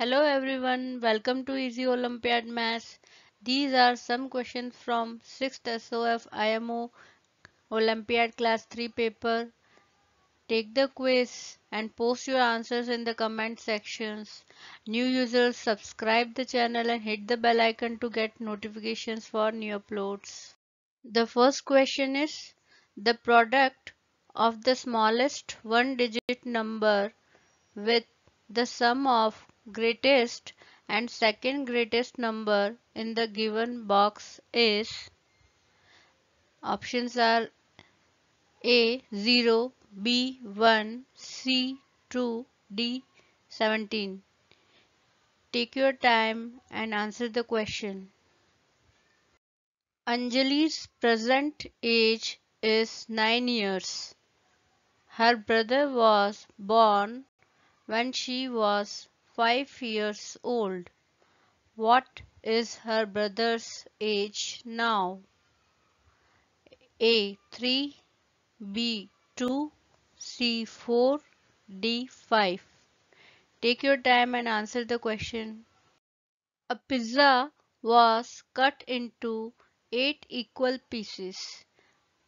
Hello everyone, welcome to Easy Olympiad Maths. These are some questions from 6th SOF IMO Olympiad Class 3 paper. Take the quiz and post your answers in the comment sections. New users subscribe the channel and hit the bell icon to get notifications for new uploads. The first question is the product of the smallest one digit number with the sum of greatest and second greatest number in the given box is options are A 0, B 1, C 2, D 17. Take your time and answer the question. Anjali's present age is 9 years. Her brother was born when she was five years old. What is her brother's age now? A. 3 B. 2 C. 4 D. 5 Take your time and answer the question. A pizza was cut into 8 equal pieces.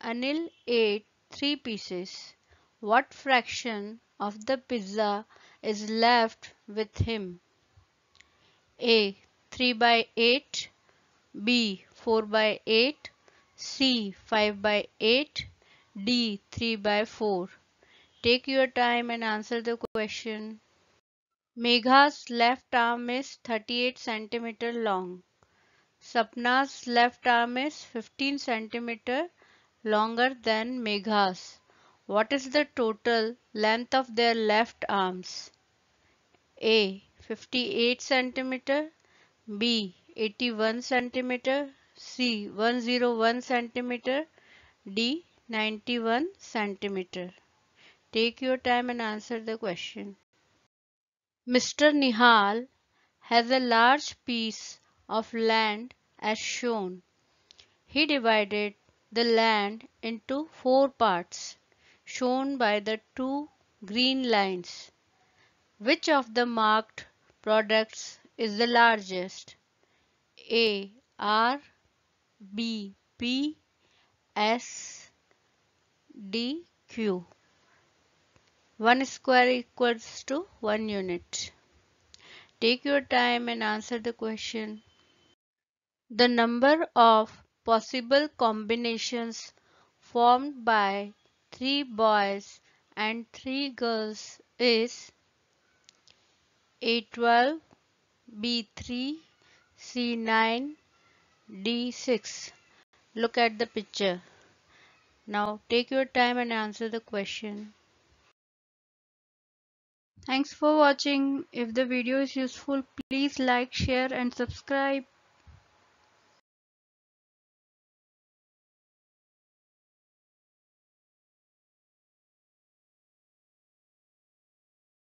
Anil ate 3 pieces. What fraction of the pizza is left with him? A. 3 by 8 B. 4 by 8 C. 5 by 8 D. 3 by 4 Take your time and answer the question. Megha's left arm is 38 cm long. Sapna's left arm is 15 cm longer than Megha's. What is the total length of their left arms? A. 58 cm B. 81 cm C. 101 cm D. 91 cm Take your time and answer the question. Mr. Nihal has a large piece of land as shown. He divided the land into four parts shown by the two green lines. Which of the marked products is the largest? A. R B P S D Q 1 square equals to 1 unit. Take your time and answer the question. The number of possible combinations formed by 3 boys and 3 girls is A12, B3, C9, D6. Look at the picture. Now take your time and answer the question. Thanks for watching. If the video is useful, please like, share and subscribe.